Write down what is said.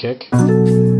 kick.